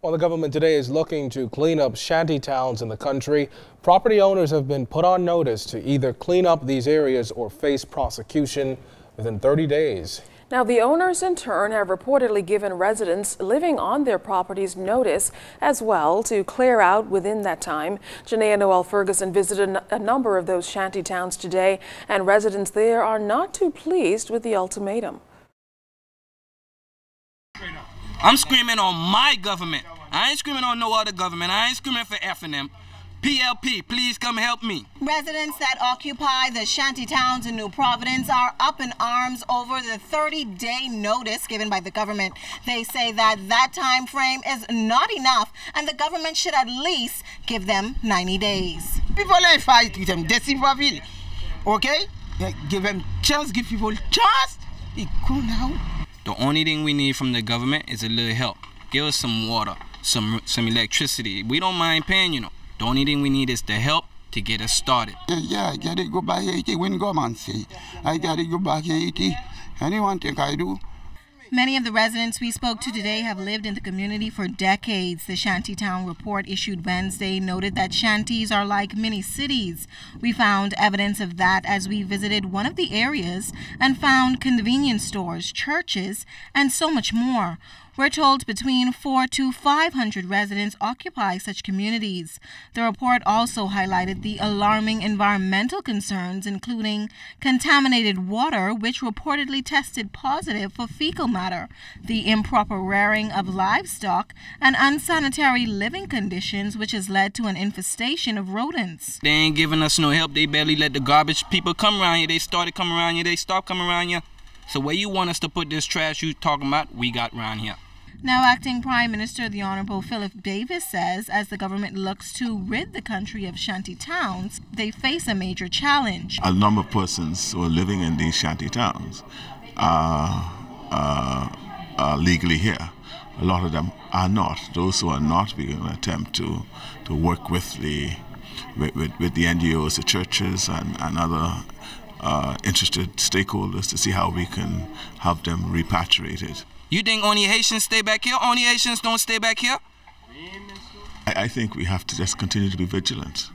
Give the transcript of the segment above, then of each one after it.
While the government today is looking to clean up shanty towns in the country, property owners have been put on notice to either clean up these areas or face prosecution within 30 days. Now, the owners in turn have reportedly given residents living on their properties notice as well to clear out within that time. Janaea Noel Ferguson visited a number of those shanty towns today, and residents there are not too pleased with the ultimatum. I'm screaming on my government. I ain't screaming on no other government. I ain't screaming for FNM. PLP, please come help me. Residents that occupy the shanty towns in New Providence are up in arms over the 30-day notice given by the government. They say that that time frame is not enough and the government should at least give them 90 days. People ain't fight with them. Deceiverville, okay? Give them chance, give people chance. It cool now. The only thing we need from the government is a little help. Give us some water, some some electricity. We don't mind paying, you know. The only thing we need is the help to get us started. Yeah, I gotta go back Haiti when government say. I gotta go back Haiti. Anyone think I do? Many of the residents we spoke to today have lived in the community for decades. The Shantytown report issued Wednesday noted that shanties are like mini cities. We found evidence of that as we visited one of the areas and found convenience stores, churches, and so much more. We're told between 4 to 500 residents occupy such communities. The report also highlighted the alarming environmental concerns, including contaminated water, which reportedly tested positive for fecal matter, the improper rearing of livestock, and unsanitary living conditions, which has led to an infestation of rodents. They ain't giving us no help. They barely let the garbage people come around here. They started coming around here. They stopped coming around here. So where you want us to put this trash you talking about, we got around here. Now, acting Prime Minister the Honorable Philip Davis says as the government looks to rid the country of shanty towns, they face a major challenge. A number of persons who are living in these shanty towns are, uh, are legally here. A lot of them are not. Those who are not, we're going to attempt to, to work with the, with, with, with the NGOs, the churches, and, and other uh, interested stakeholders to see how we can have them repatriated. You think only Haitians stay back here? Only Haitians don't stay back here? I, I think we have to just continue to be vigilant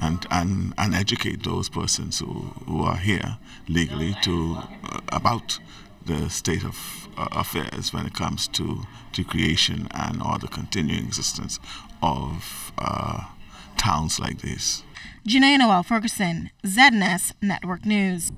and, and, and educate those persons who, who are here legally to uh, about the state of uh, affairs when it comes to, to creation and or the continuing existence of uh, towns like this. Janaea Noel Ferguson, ZNS Network News.